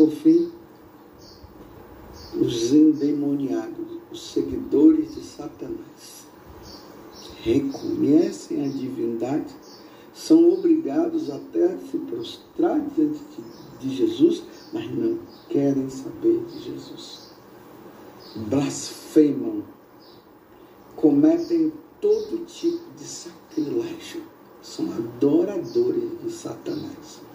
por fim, os endemoniados, os seguidores de Satanás, reconhecem a divindade, são obrigados até a se prostrar diante de Jesus, mas não querem saber de Jesus. Blasfemam, cometem todo tipo de sacrilégio, são adoradores de Satanás.